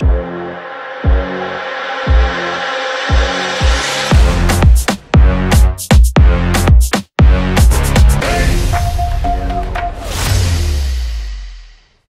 Show.